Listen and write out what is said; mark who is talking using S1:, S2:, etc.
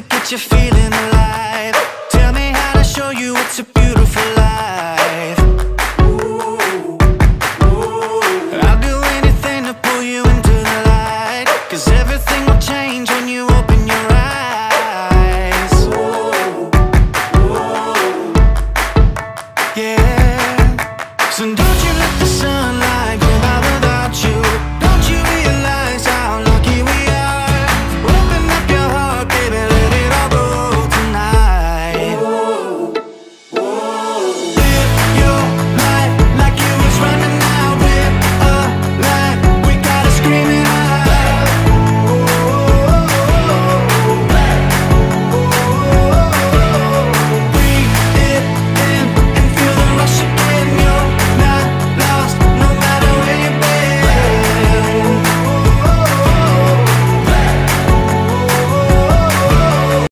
S1: to get you feeling alive. Tell me how to show you it's a beautiful life. Ooh, ooh. I'll do anything to pull you into the light. Cause everything will change when you open your eyes. Ooh, yeah. So don't you let the